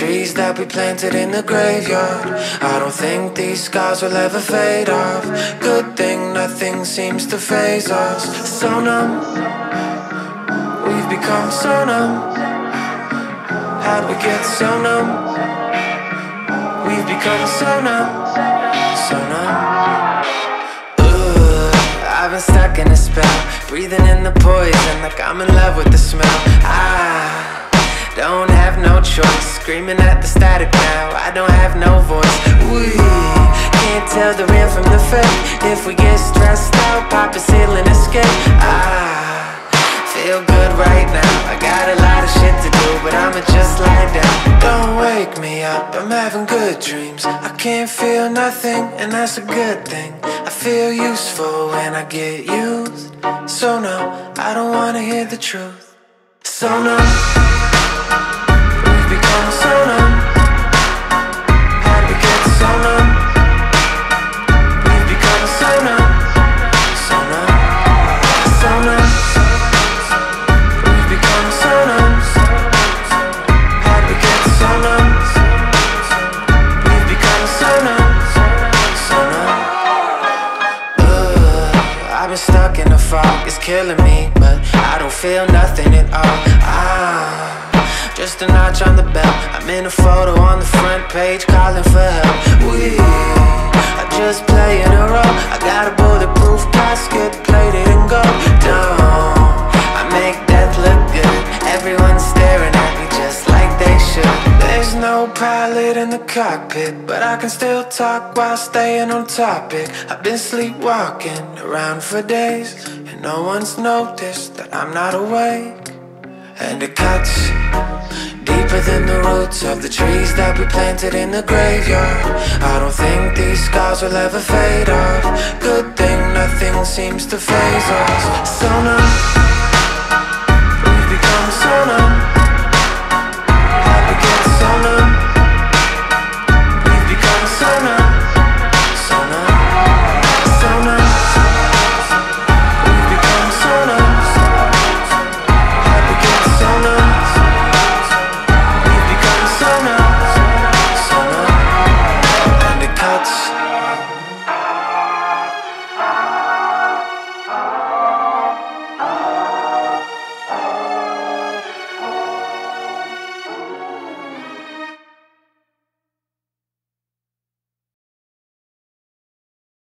trees that we planted in the graveyard. I don't think these scars will ever fade off. Good thing nothing seems to faze us. So numb, we've become so numb. How'd we get so numb? We've become so numb, so numb. Ugh, I've been stuck in a spell, breathing in the poison like I'm in love with the smell. Choice, screaming at the static now. I don't have no voice. We can't tell the real from the fake. If we get stressed out, pop a ceiling escape. I feel good right now. I got a lot of shit to do, but I'ma just lie down. Don't wake me up, I'm having good dreams. I can't feel nothing, and that's a good thing. I feel useful when I get used. So no, I don't wanna hear the truth. So no, fog, it's killing me, but I don't feel nothing at all. Ah, just a notch on the belt. I'm in a photo on the front page, calling for help. We are just playing a role. I got a bulletproof casket, plated in gold. Don't I make death look good? Everyone's staring at me just like they should. There's no pilot in the cockpit, but I can still talk while staying on topic. I've been sleepwalking around for days, no one's noticed that I'm not awake. And it cuts deeper than the roots of the trees that we planted in the graveyard. I don't think these scars will ever fade off. Good thing nothing seems to faze us. So numb,